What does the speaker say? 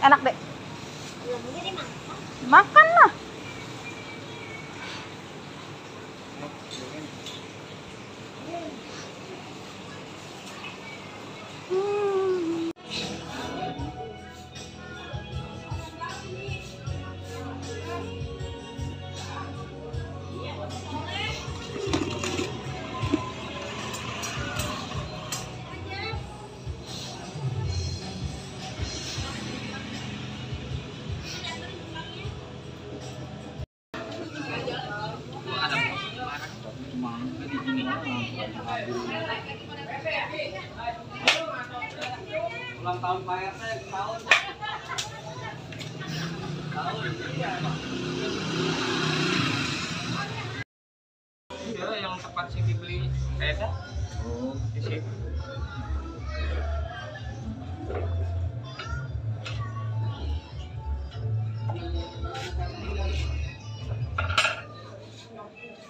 Enak deh. Makan lah. Ulang tahun Pak RT tahun Iya, yang tempat sih dibeli sepeda. Oh, di situ. Akan